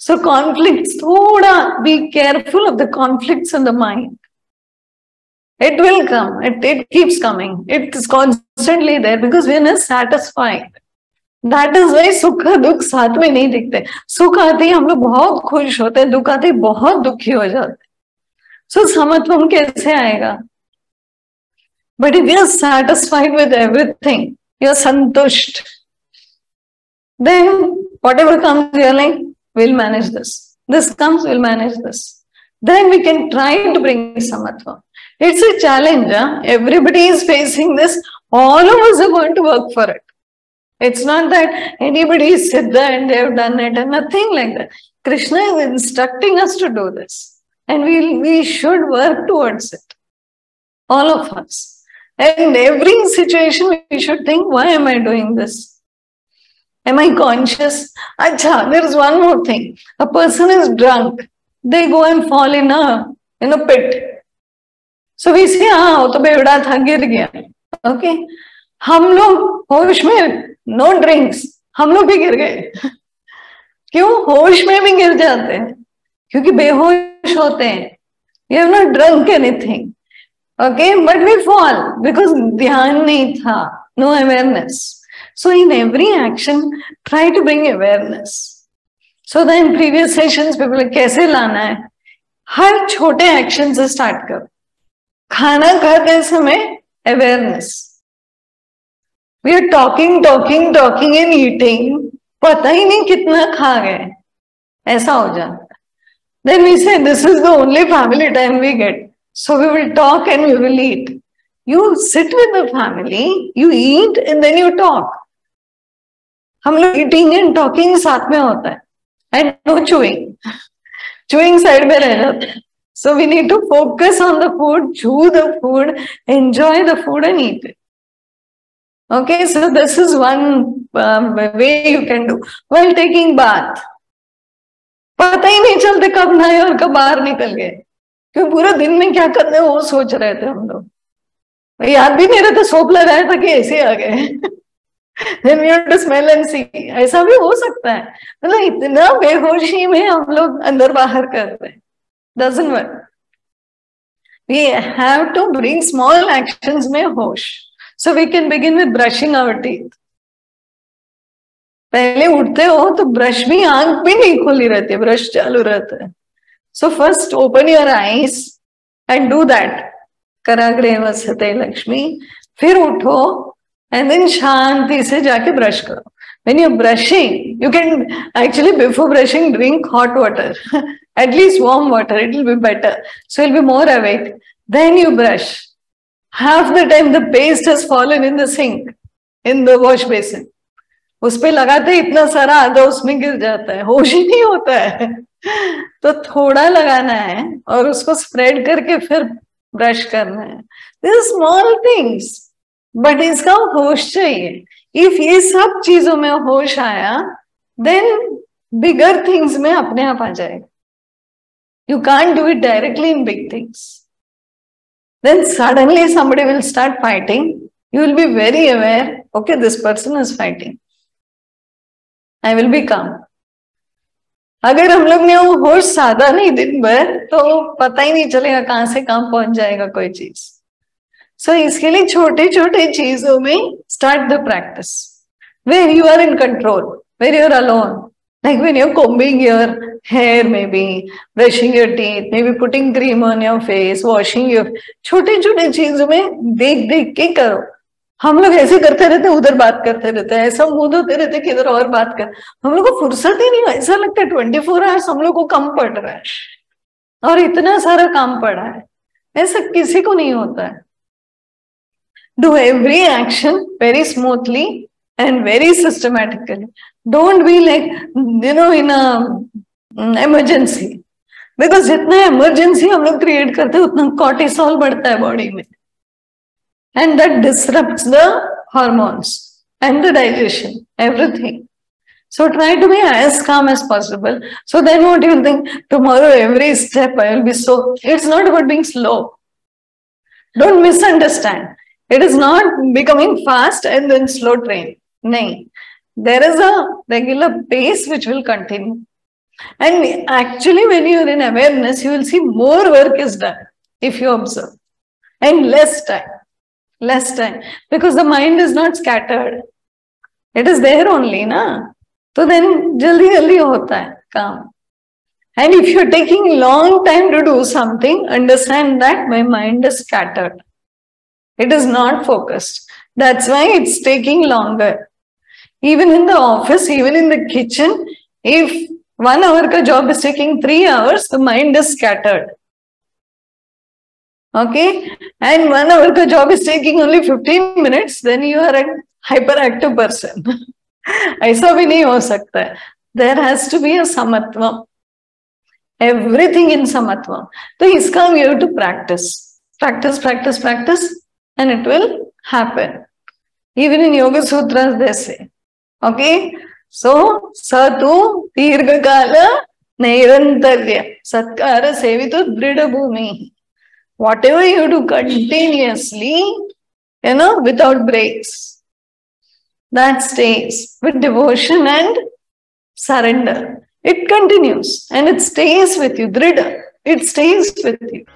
So conflicts, thoda, be careful of the conflicts in the mind. It will come. It, it keeps coming. It is constantly there because we are not satisfied. That is why सुख दुख साथ में नहीं दिखते सुख आते ही हम लोग बहुत खुश होते हैं दुख आते ही बहुत दुखी हो जाते सो so, समत्वम कैसे आएगा but if you are satisfied with everything you are संतुष्ट then whatever comes your like We'll manage this. This comes, we'll manage this. Then we can try to bring samatva. It's a challenge. Huh? Everybody is facing this. All of us are going to work for it. It's not that anybody is siddha and they have done it and nothing like that. Krishna is instructing us to do this. And we, we should work towards it. All of us. And every situation we should think, why am I doing this? Am I conscious? Acha, there is one more thing. A person is drunk. They go and fall in a in a pit. So we say, ah, वो तो बेवड़ा था गिर गया. Okay. हम लोग होश में no drinks हम लोग भी गिर गए क्यों होश में भी गिर जाते हैं क्योंकि बेहोश होते हैं you not drunk anything okay but we fall because ध्यान नहीं था no awareness so in every action try to bring awareness so the in previous sessions people कैसे लाना है? हर छोटे एक्शन से स्टार्ट करो। खाना खाते समय awareness we are talking talking talking and eating पता ही नहीं कितना खा गए। ऐसा हो जाता then we say, this is the only family time we get. So we will talk and we will eat. You sit with the family, you eat and then you talk. हम लोग ईटिंग एंड टॉकिंग साथ में होता है। And no chewing chewing side में रह जाता है। So we need to focus on the food chew the food enjoy the food and eat it Okay, so this is one um, way you can do. While taking पता ही नहीं चलते कब नहाए और कब बाहर निकल गए। क्योंकि पूरा दिन में क्या करते हैं वो सोच रहे थे हम लोग। याद भी नहीं रहता सोप लगाया था कि ऐसे आ गए। Then we have to smell and see. ऐसा भी हो सकता है। मतलब इतना बेहोशी में हम लोग अंदर बाहर कर रहे हैं। Doesn't work. We have to bring small में होश। So we can begin with brushing our teeth. पहले उठते हो तो ब्रश भी आँख भी नहीं खुली रहती है ब्रश चालू रहता है। So first open your eyes and do that कराग्रे वसते लक्ष्मी फिर उठो एंड देन शांति से जाके ब्रश करो। When you brushing you can actually before brushing drink hot water at least warm water it will be better so will be more awake then you brush half the time the paste has fallen in the sink in the wash basin उस पर लगाते इतना सारा आधा उसमें गिर जाता है। होश ही नहीं होता है। तो थोड़ा लगाना है और उसको स्प्रेड करके फिर ब्रश करना है। दिस स्मॉल थिंग्स बट इसका होश चाहिए इफ़ ये सब चीज़ों में होश आया देन बिगर थिंग्स में अपने आप आ जाएगा you can't do it directly in big things then suddenly somebody will start fighting. You will be very aware, okay, this person is fighting. I will be calm. अगर हम लोग ने वो होश साधा नहीं दिन भर तो पता ही नहीं चलेगा कहाँ से कहाँ पहुँच जाएगा कोई चीज़ सो so, इसके लिए छोटे छोटे चीज़ों में start the practice where you are in control where you are alone Like when you're combing your hair, maybe brushing your teeth, maybe putting cream on your face, washing your छोटे छोटे चीज़ों में देख देख के करो. हम लोग ऐसे करते रहते उधर बात करते रहते हैं ऐसा मुँह धोते रहते कि इधर और बात कर. हम लोग को फुर्सत ही नहीं ऐसा लगता है ट्वेंटी फोर आवर्स हम लोग को कम पड़ रहा है. और इतना सारा काम पड़ा है. ऐसा किसी को नहीं होता है. Do every action very smoothly and very systematically. Don't be like, you know, in a emergency. Because जितना इमरजेंसी हम लोग क्रिएट करते हैं उतना कॉर्टिसोल बढ़ता है बॉडी में and that disrupt the hormones and the digestion everything So try to be as calm as possible. So then what you will think, tomorrow every step I will be so, it's not about being slow. Don't misunderstand. It is not becoming fast and then slow train. No. There is a regular pace which will continue. And actually, when you are in awareness, you will see more work is done if you observe and less time. Less time because the mind is not scattered. It is there only, na? So then, jaldi jaldi hota hai kaam. And if you're taking long time to do something, understand that my mind is scattered. It is not focused. That's why it's taking longer. Even in the office, even in the kitchen, if one hour ka job is taking three hours, the mind is scattered. Okay? And one hour ka job is taking only 15 minutes, then you are a hyperactive person. ऐसा भी नहीं हो सकता है there has to be a समत्वम everything in समत्वम तो इसका we have to practice practice practice practice and it will happen. Even in Yoga Sutras, they say. Okay? So, Satu Dirghakala Nairantarya Satkara Sevitu Bridabhumi. Whatever you do continuously, you know, without breaks, that stays with devotion and surrender. It continues and it stays with you. Drida, it stays with you.